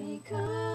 because